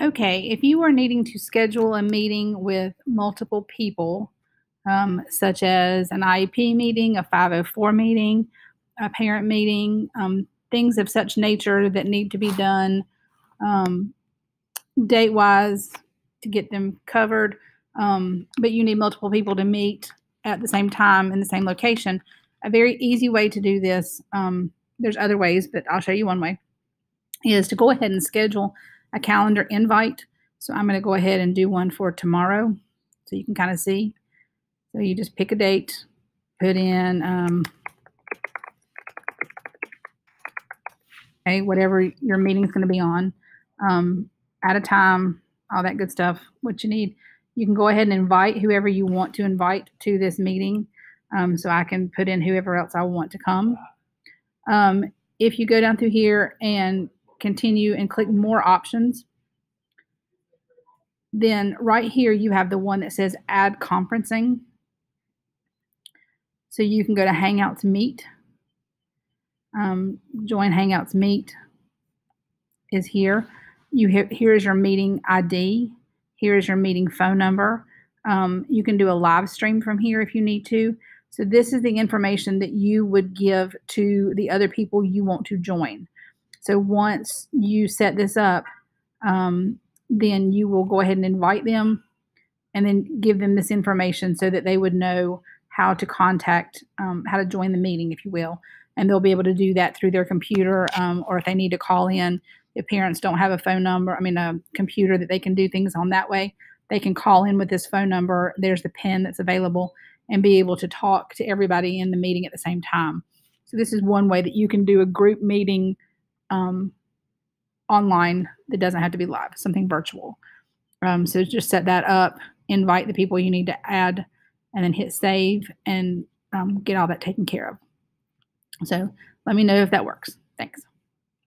Okay, if you are needing to schedule a meeting with multiple people, um, such as an IEP meeting, a 504 meeting, a parent meeting, um, things of such nature that need to be done um, date wise to get them covered, um, but you need multiple people to meet at the same time in the same location. A very easy way to do this, um, there's other ways, but I'll show you one way, is to go ahead and schedule a calendar invite. So I'm going to go ahead and do one for tomorrow so you can kind of see. So you just pick a date, put in, um, okay, whatever your meeting is going to be on, um, at a time, all that good stuff, what you need. You can go ahead and invite whoever you want to invite to this meeting. Um, so I can put in whoever else I want to come. Um, if you go down through here and continue and click more options, then right here you have the one that says add conferencing. So you can go to Hangouts Meet. Um, join Hangouts Meet is here. You here is your meeting ID. Here is your meeting phone number. Um, you can do a live stream from here if you need to. So this is the information that you would give to the other people you want to join. So once you set this up, um, then you will go ahead and invite them and then give them this information so that they would know how to contact, um, how to join the meeting, if you will. And they'll be able to do that through their computer um, or if they need to call in. If parents don't have a phone number, I mean, a computer that they can do things on that way, they can call in with this phone number. There's the PIN that's available and be able to talk to everybody in the meeting at the same time. So, this is one way that you can do a group meeting um, online that doesn't have to be live, something virtual. Um, so just set that up, invite the people you need to add, and then hit save and um, get all that taken care of. So let me know if that works. Thanks.